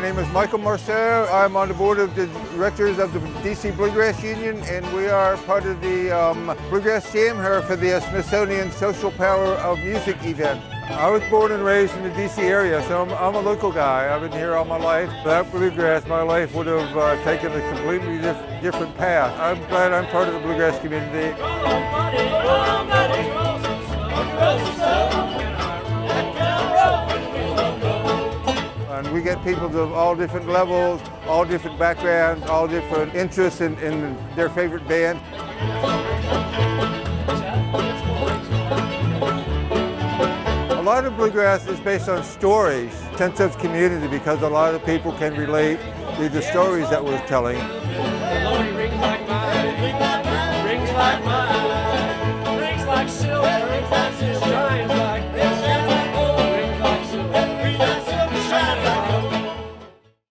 My name is Michael Marceau. I'm on the board of the directors of the DC Bluegrass Union, and we are part of the um, Bluegrass Jam here for the Smithsonian Social Power of Music event. I was born and raised in the DC area, so I'm, I'm a local guy. I've been here all my life. Without bluegrass, my life would have uh, taken a completely dif different path. I'm glad I'm part of the bluegrass community. And we get people of all different levels, all different backgrounds, all different interests in, in their favorite band. A lot of bluegrass is based on stories, sense of community, because a lot of people can relate to the stories that we're telling.